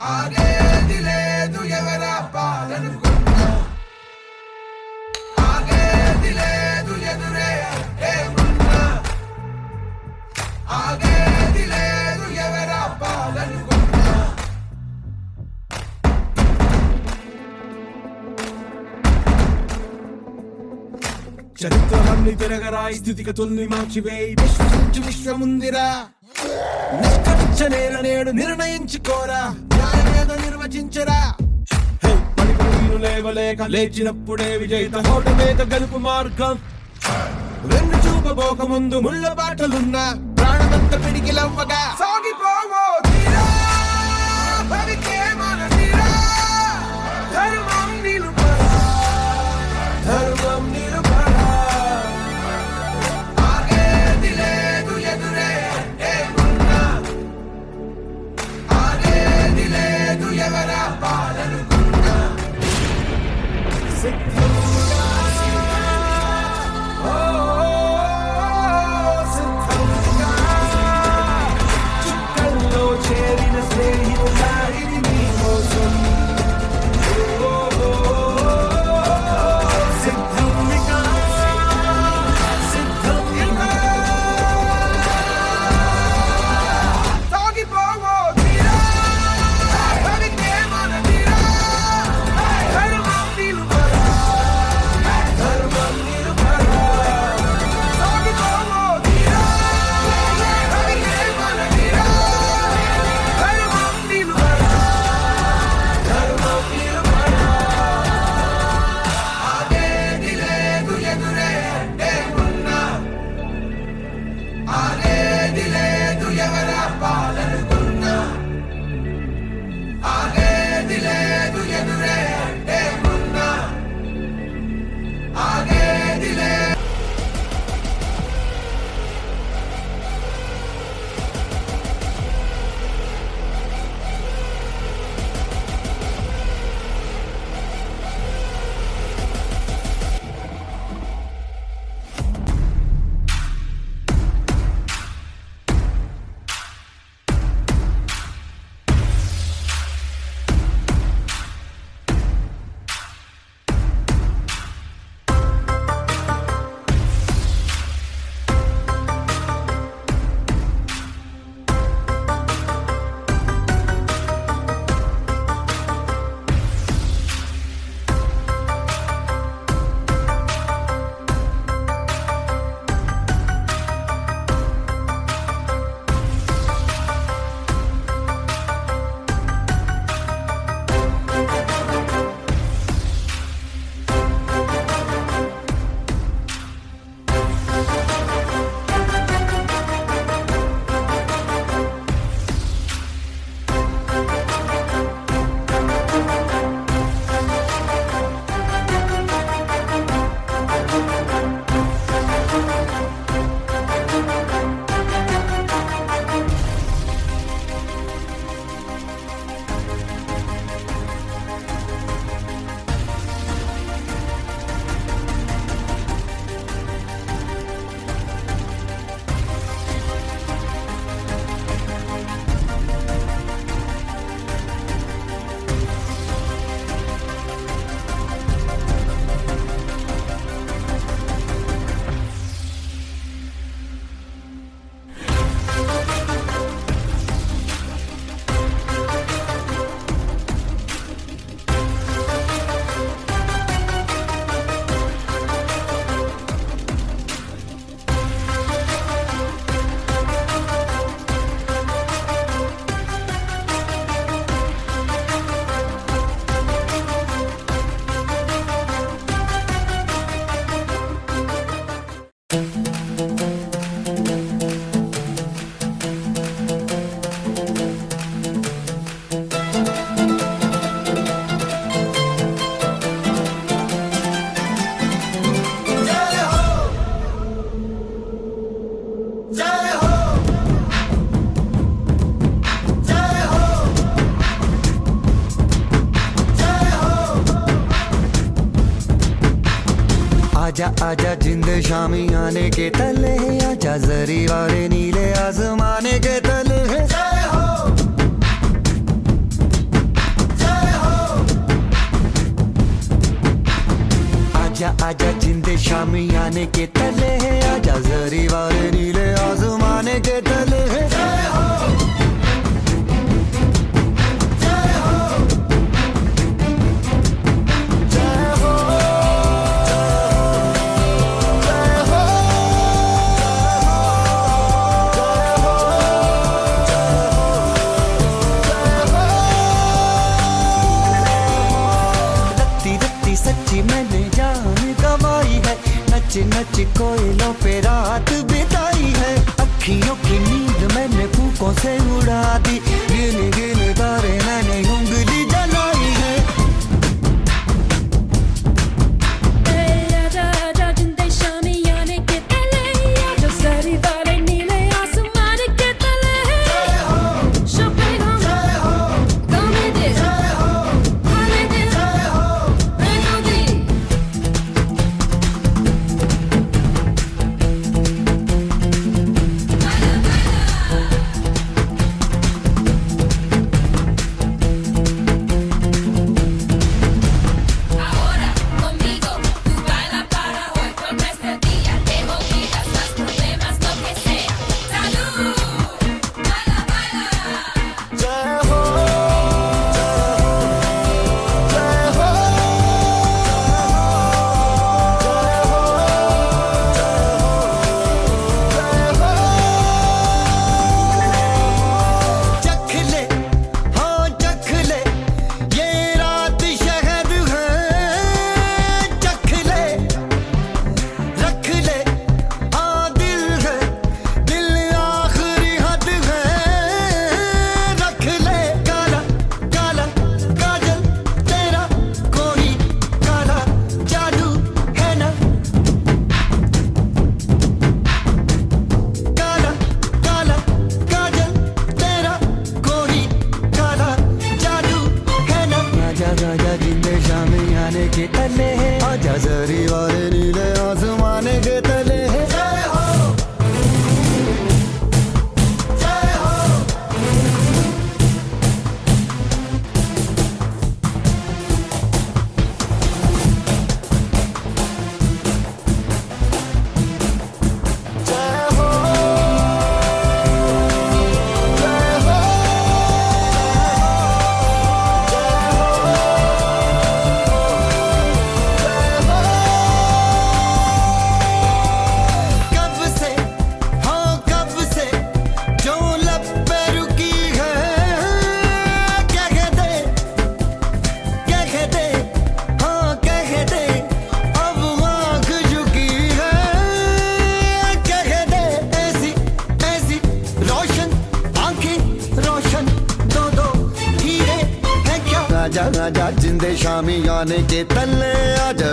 ఆగేది లేదు ఎవరా పాలనుకున్నా ఆగేది లేదు ఎదురే ఏమున్నా ఆగేది లేదు ఎవరా పాలనుకున్నా చరిత్రలన్నీ తిరగరాయి స్థితిగతుల్ని మార్చివేయి. విశ్వసించు విశ్వముందిరా. నిష్కరించనేర నేడు నిర్ణయించుకోరా. న్యాయమేదో నిర్వచించరా. లేవలేక లేచినప్పుడే విజయిత హోటమేక గలుపు మార్గం. రెండు చూపబోక ముందు ముళ్ళ బాటలున్నా. ప్రాణమంత పిడికి లవ్వగా sick. आजा आजा जिंद शामी आने के तले आजा जरी वाले नीले आजमाने के तले है। जय हो। जय हो। आजा आजा जिंद शामी आने के तले है। आजा जरी वाले नीले आजमाने के तले नच नच कोयलों पे रात बिताई है। अखियों की नींद मैंने फूकों से उड़ा दी। गिन गिन आजा जा जिंदे शामी आने के तले आजा